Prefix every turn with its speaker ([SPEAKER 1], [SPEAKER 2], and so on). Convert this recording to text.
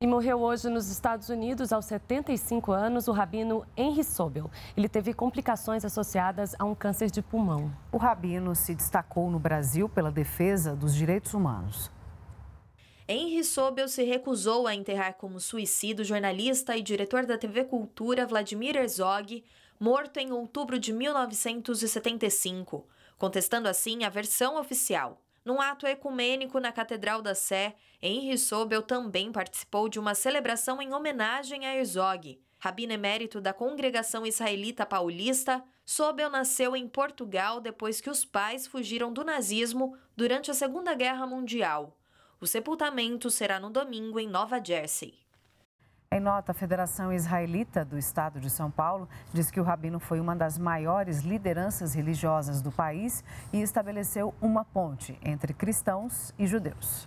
[SPEAKER 1] E morreu hoje nos Estados Unidos, aos 75 anos, o rabino Henry Sobel. Ele teve complicações associadas a um câncer de pulmão.
[SPEAKER 2] O rabino se destacou no Brasil pela defesa dos direitos humanos.
[SPEAKER 3] Henry Sobel se recusou a enterrar como suicídio o jornalista e diretor da TV Cultura Vladimir Herzog, morto em outubro de 1975, contestando assim a versão oficial. Num ato ecumênico na Catedral da Sé, Henry Sobel também participou de uma celebração em homenagem a Herzog. Rabino emérito da Congregação Israelita Paulista, Sobel nasceu em Portugal depois que os pais fugiram do nazismo durante a Segunda Guerra Mundial. O sepultamento será no domingo em Nova Jersey.
[SPEAKER 2] Em nota, a Federação Israelita do Estado de São Paulo diz que o rabino foi uma das maiores lideranças religiosas do país e estabeleceu uma ponte entre cristãos e judeus.